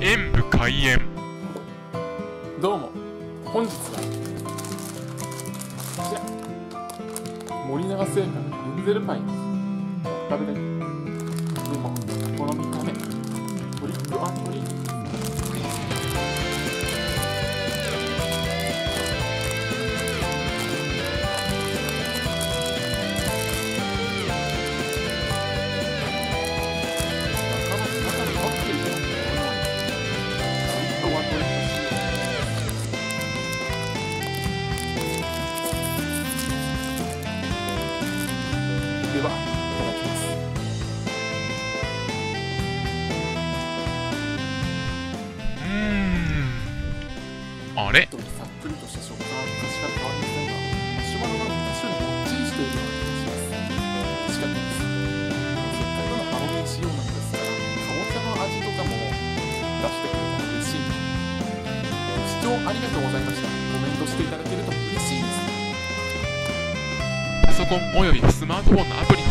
演武開演。どうも。本日はこちら森永製菓のエンゼルパイです。食べたい。あれ？さっくりとした食感は昔から変わりませんがマシュマロが多少にもっちりしているような気がします美味しかったですせっかくのハロウィン仕様なんですからかぼちゃの味とかも出してくれたら嬉しいご視聴ありがとうございましたコメントしていただけると嬉しいですパソコンおよびスマートフォンのアプリの